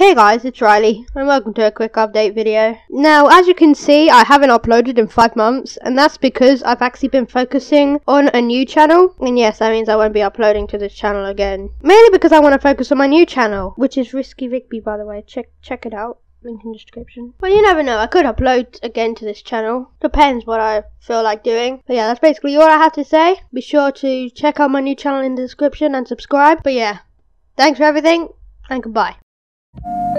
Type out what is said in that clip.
Hey guys, it's Riley, and welcome to a quick update video. Now, as you can see, I haven't uploaded in 5 months, and that's because I've actually been focusing on a new channel, and yes, that means I won't be uploading to this channel again. Mainly because I want to focus on my new channel, which is Risky Rigby by the way, check, check it out. Link in the description. But you never know, I could upload again to this channel. Depends what I feel like doing. But yeah, that's basically all I have to say. Be sure to check out my new channel in the description and subscribe. But yeah, thanks for everything, and goodbye you